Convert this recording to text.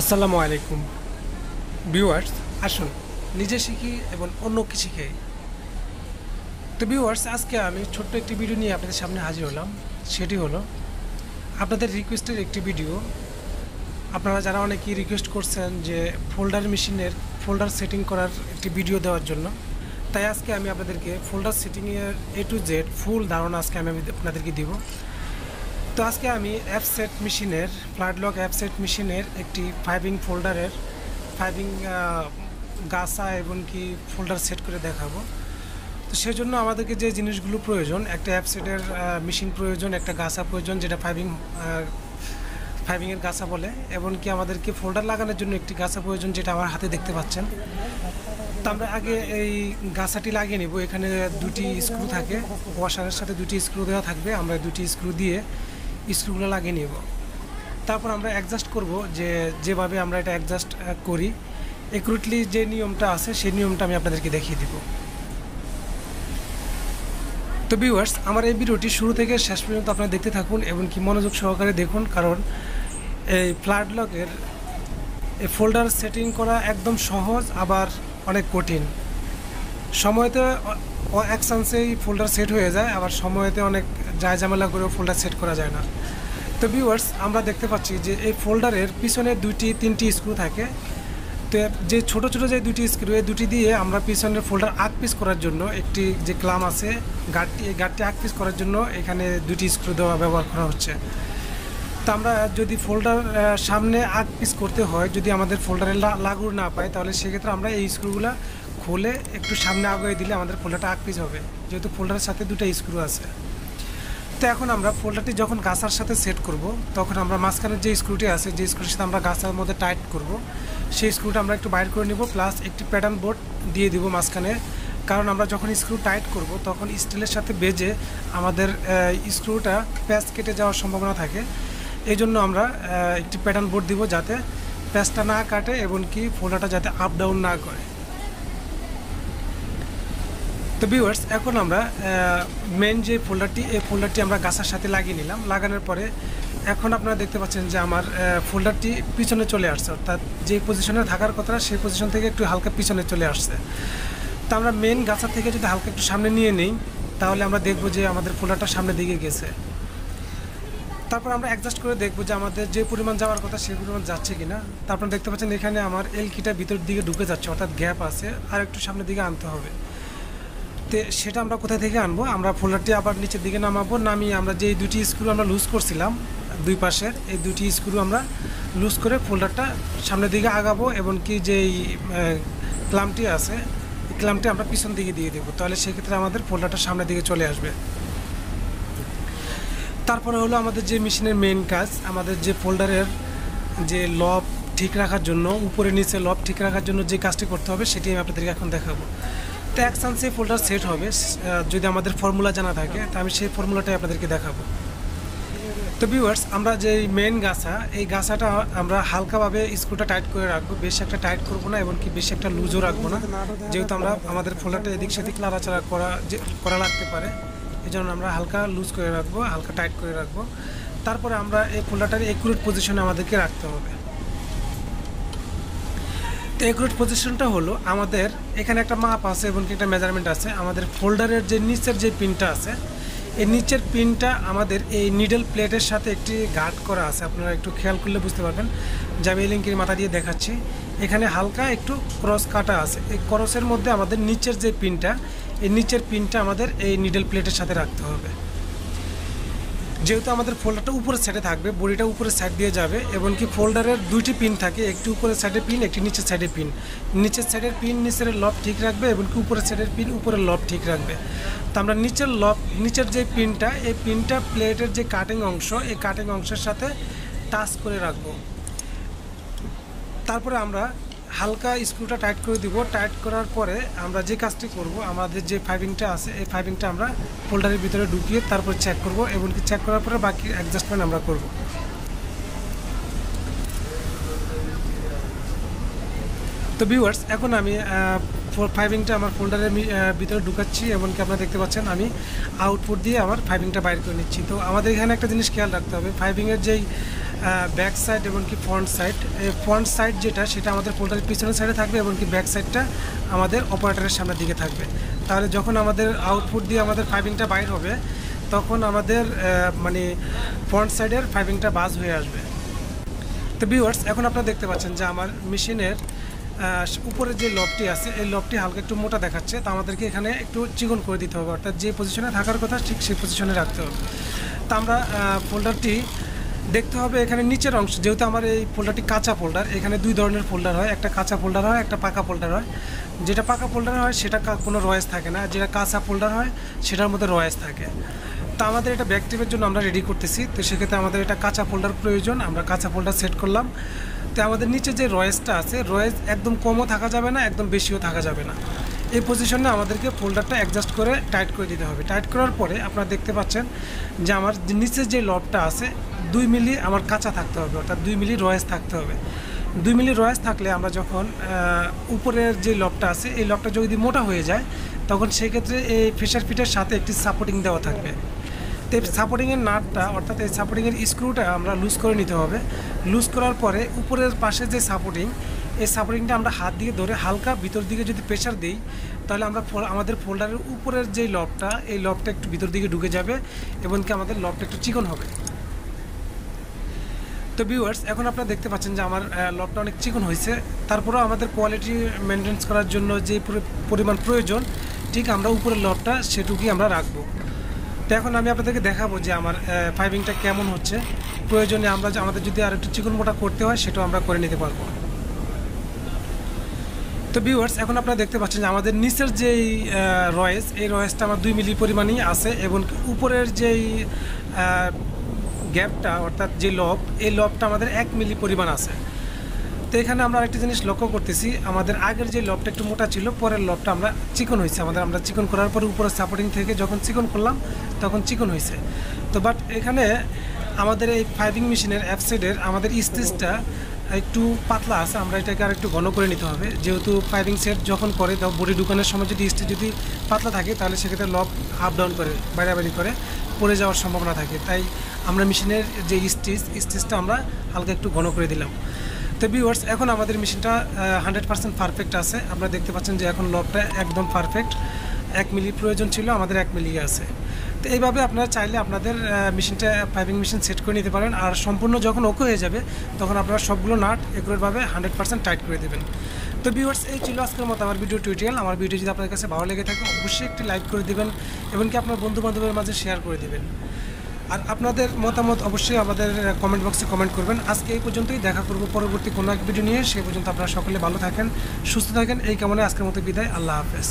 আসসালামু আলাইকুম। ভিউয়ার্স, আসুন, নিজে শিখি এবং অন্যকে শিখে তো ভিউয়ার্স, আজকে আমি ছোট্ট একটি ভিডিও নিয়ে আপনাদের সামনে হাজির হলাম। সেটি হলো, আপনাদের রিকোয়েস্টের একটি ভিডিও। আপনারা যারা অনেকেই রিকোয়েস্ট করছেন যে ফোল্ডার মেশিনের ফোল্ডার সেটিং করার একটি ভিডিও দেওয়ার জন্য, তাই আজকে আমি আপনাদেরকে ফোল্ডার সেটিংয়ের এ টু জেড ফুল ধারণা আজকে আমি আপনাদেরকে দিব। তো আজকে আমি অ্যাপসেট মেশিনের ফ্লাডলক অ্যাপসেট মেশিনের একটি ফাইভিং ফোল্ডারের ফাইভিং গাসা এবং কি ফোল্ডার সেট করে দেখাবো। তো সেজন্য আমাদেরকে যে জিনিসগুলো প্রয়োজন, একটা অ্যাপসেটের মেশিন প্রয়োজন, একটা গাছা প্রয়োজন, যেটা ফাইভিং ফাইভিংয়ের গাছা বলে, এবং কি আমাদেরকে ফোল্ডার লাগানোর জন্য একটি গাছা প্রয়োজন যেটা আমার হাতে দেখতে পাচ্ছেন। তো আমরা আগে এই গাছাটি লাগিয়ে নেব। এখানে দুটি স্ক্রু থাকে ওয়াশারের সাথে দুটি স্ক্রু দেওয়া থাকবে। আমরা দুটি স্ক্রু দিয়ে স্ক্রুগুলো লাগিয়ে নেব। তারপর আমরা অ্যাডজাস্ট করব যে যেভাবে আমরা এটা অ্যাডজাস্ট করি। একুরেটলি যে নিয়মটা আছে, সেই নিয়মটা আমি আপনাদেরকে দেখিয়ে দিব। তো ভিউয়ার্স আমার এই ভিডিওটি শুরু থেকে শেষ পর্যন্ত আপনারা দেখতে থাকুন এবং কি মনোযোগ সহকারে দেখুন, কারণ এই ফ্ল্যাট লকের এই ফোল্ডার সেটিং করা একদম সহজ, আবার অনেক কঠিন। সময়তে এক চান্সেই ফোল্ডার সেট হয়ে যায়, আবার সময়তে অনেক যায় ঝামেলা করেও ফোল্ডার সেট করা যায় না। তো ভিউয়ার্স আমরা দেখতে পাচ্ছি যে এই ফোল্ডারের পিছনে দুইটি, তিনটি স্ক্রু থাকে। তো যে ছোট ছোট যে দুটি স্ক্রু এই দুটি দিয়ে আমরা পিছনের ফোল্ডার আগ পিস করার জন্য একটি যে ক্লাম আছে গাড়টি এই গাড়টি আগ পিস করার জন্য এখানে দুটি স্ক্রু দেওয়া ব্যবহার করা হচ্ছে। তো আমরা যদি ফোল্ডার সামনে আগ পিস করতে হয়, যদি আমাদের ফোল্ডারে লাগু না পাই তাহলে সেক্ষেত্রে আমরা এই স্ক্রুগুলো খুলে একটু সামনে আগে দিলে আমাদের ফোল্ডারটা পিস হবে। যেহেতু ফোল্ডারের সাথে দুটো স্ক্রু আছে। তো এখন আমরা ফোল্ডারটি যখন গাছার সাথে সেট করব, তখন আমরা মাঝখানের যে স্ক্রুটি আছে, যে স্ক্রুটির সাথে আমরা গাছার মধ্যে টাইট করব, সেই স্ক্রুটা আমরা একটু বাইর করে নেব, প্লাস একটি প্যাটার্ন বোর্ড দিয়ে দিব মাঝখানে। কারণ আমরা যখন স্ক্রু টাইট করব, তখন স্টিলের সাথে বেজে আমাদের স্ক্রুটা প্যাচ কেটে যাওয়ার সম্ভাবনা থাকে। এই জন্য আমরা একটি প্যাটার্ন বোর্ড দিব যাতে প্যাচটা না কাটে এবং কি ফোল্ডারটা যাতে আপ ডাউন না করে। তো ভিউয়ার্স এখন আমরা মেন যে ফোল্ডারটি এই ফোল্ডারটি আমরা গাছের সাথে লাগিয়ে নিলাম। লাগানোর পরে এখন আপনারা দেখতে পাচ্ছেন যে আমার ফোল্ডারটি পিছনে চলে আসছে। অর্থাৎ যে পজিশনে থাকার কথা, সেই পজিশন থেকে একটু হালকা পিছনে চলে আসছে। তো আমরা মেন গাছা থেকে যদি হালকা একটু সামনে নিয়ে নিই, তাহলে আমরা দেখব যে আমাদের ফোল্ডারটা সামনের দিকে গেছে। তারপর আমরা অ্যাডজাস্ট করে দেখব যে আমাদের যে পরিমাণ যাওয়ার কথা, সেই পরিমাণ যাচ্ছে কি না তারপর দেখতে পাচ্ছেন এখানে আমার এল কিটা ভিতরের দিকে ঢুকে যাচ্ছে, অর্থাৎ গ্যাপ আছে আর একটু সামনের দিকে আনতে হবে। সেটা আমরা কোথায় থেকে আনব? আমরা ফোল্ডারটি আবার নিচের দিকে নামাবো, নামিয়ে আমরা যে দুটি স্ক্রু আমরা লুজ করছিলাম, দুই পাশের, এই দুটি স্ক্রু আমরা লুজ করে ফোল্ডারটা সামনের দিকে আগাবো এবং কি যেই ক্লামটি আছে, এই ক্লামটি আমরা পিছন দিকে দিয়ে দেবো। তাহলে সেক্ষেত্রে আমাদের ফোল্ডারটা সামনের দিকে চলে আসবে। তারপরে হলো আমাদের যে মেশিনের মেন কাজ, আমাদের যে ফোল্ডারের যে লব ঠিক রাখার জন্য, উপরে নিচে লব ঠিক রাখার জন্য যে কাজটি করতে হবে, সেটি আমি আপনাদেরকে এখন দেখাবো। এক চান্সে ফোল্ডার সেট হবে যদি আমাদের ফর্মুলা জানা থাকে, তো আমি সেই ফর্মুলাটাই আপনাদেরকে দেখাবো। তো ভিউয়ার্স আমরা যে মেন গাছা, এই গাছাটা আমরা হালকাভাবে স্ক্রুটা টাইট করে রাখব, বেশি একটা টাইট করব না এবং কি বেশি একটা লুজও রাখব না। যেহেতু আমরা আমাদের ফোল্ডারটা এদিক সেদিক নাড়াচাড়া করা, যে, করা লাগতে পারে, এই জন্য আমরা হালকা লুজ করে রাখব, হালকা টাইট করে রাখব। তারপরে আমরা এই ফোল্ডারটার একুরেট পজিশনে আমাদেরকে রাখতে হবে। তো পজিশনটা হলো আমাদের এখানে একটা মাপ আছে এবং একটা মেজারমেন্ট আছে। আমাদের ফোল্ডারের যে নিচের যে পিনটা আছে, এই নিচের পিনটা আমাদের এই নিডল প্লেটের সাথে একটি গার্ড করা আছে। আপনারা একটু খেয়াল করলে বুঝতে পারবেন। যে আমি এই লিঙ্কের মাথা দিয়ে দেখাচ্ছি। এখানে হালকা একটু ক্রস কাটা আছে। এই ক্রসের মধ্যে আমাদের নিচের যে পিনটা এই নিচের পিনটা আমাদের এই নিডল প্লেটের সাথে রাখতে হবে। যেহেতু আমাদের ফোল্ডারটা উপরের সাইডে থাকবে, বডিটা উপরের সাইড দিয়ে যাবে এবং কি ফোল্ডারের দুইটি পিন থাকে, একটি উপরের সাইডে পিন একটি নিচের সাইডে পিন নিচের সাইডের পিন নিচের লব ঠিক রাখবে এবং কি উপরের সাইডের পিন উপরের লব ঠিক রাখবে। তো আমরা নিচের লব নিচের যে পিনটা এই পিনটা প্লেটের যে কাটিং অংশ, এই কাটিং অংশের সাথে টাচ করে রাখব। তারপরে আমরা হালকা স্ক্রুটা টাইট করে দিব। টাইট করার পরে আমরা যে কাজটি করব, আমাদের যে ফাইভিংটা আছে, এই ফাইভিংটা আমরা ফোল্ডারের ভিতরে ঢুকিয়ে তারপর চেক করব এবং কি চেক করার পরে বাকি অ্যাডজাস্টমেন্ট আমরা করব। তো ভিউয়ার্স এখন আমি ফাইভিংটা আমার ফোল্ডারের ভিতরে ঢুকাচ্ছি এমনকি আপনারা দেখতে পাচ্ছেন আমি আউটপুট দিয়ে আমার ফাইভিংটা বাইর করে নিচ্ছি। তো আমাদের এখানে একটা জিনিস খেয়াল রাখতে হবে। ফাইভিংয়ের যেই ব্যাক সাইড এবং কি ফ্রন্ট সাইড এই ফ্রন্ট সাইড যেটা, সেটা আমাদের ফোল্ডারের পিছনের সাইডে থাকবে এবং কি ব্যাক সাইডটা আমাদের অপারেটরের সামনের দিকে থাকবে। তাহলে যখন আমাদের আউটপুট দিয়ে আমাদের ফাইভিংটা বাইর হবে, তখন আমাদের মানে ফ্রন্ট সাইডের ফাইভিংটা বাজ হয়ে আসবে। তো ভিউয়ার্স এখন আপনারা দেখতে পাচ্ছেন যে আমার মেশিনের উপরে যে লবটি আছে, এই লবটি হালকা একটু মোটা দেখাচ্ছে, তো আমাদেরকে এখানে একটু চিকন করে দিতে হবে। অর্থাৎ যে পজিশনে থাকার কথা, ঠিক সেই পজিশনে রাখতে হবে। তো আমরা ফোল্ডারটি দেখতে হবে এখানে নিচের অংশ, যেহেতু আমার এই ফোল্ডারটি কাঁচা ফোল্ডার এখানে দুই ধরনের ফোল্ডার হয়, একটা কাঁচা ফোল্ডার হয়, একটা পাকা ফোল্ডার হয়। যেটা পাকা ফোল্ডার হয়, সেটা কোনো রয়েস থাকে না, যেটা কাঁচা ফোল্ডার হয়, সেটার মধ্যে রয়েস থাকে। তো আমাদের এটা ব্যাকটিভের জন্য আমরা রেডি করতেছি, তো সেক্ষেত্রে আমাদের এটা কাঁচা ফোল্ডার প্রয়োজন, আমরা কাঁচা ফোল্ডার সেট করলাম। তো আমাদের নিচে যে রয়েসটা আছে রয়েস একদম কমও থাকা যাবে না, একদম বেশিও থাকা যাবে না। এই পজিশনে আমাদেরকে ফোল্ডারটা অ্যাডজাস্ট করে টাইট করে দিতে হবে। টাইট করার পরে আপনারা দেখতে পাচ্ছেন যে আমার যে নিচে যে লবটা আছে, দুই মিলি আমার কাঁচা থাকতে হবে, অর্থাৎ দুই মিলি রয়েস থাকতে হবে। দুই মিলি রয়েস থাকলে আমরা যখন উপরের যে লবটা আছে, এই লবটা যদি মোটা হয়ে যায়, তখন সেক্ষেত্রে এই ফেসার ফিটের সাথে একটি সাপোর্টিং দেওয়া থাকবে। তো সাপোর্টিংয়ের নাটটা, অর্থাৎ এই সাপোর্টিংয়ের স্ক্রুটা আমরা লুজ করে নিতে হবে। লুজ করার পরে উপরের পাশে যে সাপোর্টিং এই সাপোর্টিংটা আমরা হাত দিয়ে ধরে হালকা ভিতর দিকে যদি প্রেশার দিই, তাহলে আমরা আমাদের ফোল্ডারের উপরের যে লবটা, এই লবটা একটু ভিতর দিকে ঢুকে যাবে এবং কি আমাদের লবটা একটু চিকন হবে। তো ভিউয়ার্স এখন আপনারা দেখতে পাচ্ছেন যে আমার লবটা অনেক চিকন হয়েছে। তারপরেও আমাদের কোয়ালিটি মেনটেন্স করার জন্য যে পরিমাণ প্রয়োজন, ঠিক আমরা উপরের লবটা সেটুকুই আমরা রাখব। তো এখন আমি আপনাদেরকে দেখাবো যে আমার ফাইভিংটা কেমন হচ্ছে। প্রয়োজনে আমরা আমাদের যদি আর একটু চিকন মোটা করতে হয়, সেটাও আমরা করে নিতে পারব। তো ভিউয়ার্স এখন আপনারা দেখতে পাচ্ছেন যে আমাদের নিচের যেই রয়েস, এই রয়েসটা আমার দুই মিলি পরিমাণই আছে এবং উপরের যেই গ্যাপটা অর্থাৎ যে লব এই লবটা আমাদের এক মিলি পরিমাণ আছে। তো এখানে আমরা আরেকটা জিনিস লক্ষ্য করতেছি, আমাদের আগের যে লবটা একটু মোটা ছিল, পরের লবটা আমরা চিকন হয়েছে। আমাদের আমরা চিকন করার পরে উপরে সাপোর্টিং থেকে যখন চিকন করলাম, তখন চিকন হয়েছে। তো বাট এখানে আমাদের এই ফাইভিং মেশিনের অ্যাপসাইডের আমাদের স্টেজটা একটু পাতলা আছে, আমরা এটাকে আর একটু ঘন করে নিতে হবে। যেহেতু ফাইভিং সেট যখন করে তখন বডি ঢুকানোর সময় যদি স্টেজ যদি পাতলা থাকে, তাহলে সেক্ষেত্রে লব আপ ডাউন করে, বাড়াবাড়ি করে পড়ে যাওয়ার সম্ভাবনা থাকে। তাই আমরা মেশিনের যে স্টেজ স্টেজটা আমরা হালকা একটু ঘন করে দিলাম। তো ভিউয়ার্স এখন আমাদের মেশিনটা হান্ড্রেড পার্সেন্ট পারফেক্ট আছে। আপনারা দেখতে পাচ্ছেন যে এখন লবটা একদম পারফেক্ট এক মিলি প্রয়োজন ছিল, আমাদের এক মিলি আছে। তো এইভাবে আপনারা চাইলে আপনাদের মেশিনটা পাইপিং মেশিন সেট করে নিতে পারেন। আর সম্পূর্ণ যখন ওকে হয়ে যাবে, তখন আপনারা সবগুলো নাট একুরেটভাবে হান্ড্রেড পার্সেন্ট টাইট করে দেবেন। তো ভিউয়ার্স এই ছিল আজকের মতো আমার ভিডিও টিউটোরিয়াল আমার ভিডিও যদি আপনাদের কাছে ভালো লেগে থাকে, অবশ্যই একটি লাইক করে দিবেন এমনকি আপনার বন্ধু বান্ধবের মাঝে শেয়ার করে দেবেন। আর আপনাদের মতামত অবশ্যই আমাদের কমেন্ট বক্সে কমেন্ট করবেন। আজকে এই পর্যন্তই, দেখা করব পরবর্তী কোনো এক ভিডিও নিয়ে। সেই পর্যন্ত আপনারা সকলে ভালো থাকেন, সুস্থ থাকেন। এই কামনে আজকের মতো বিদায়। আল্লাহ হাফেজ।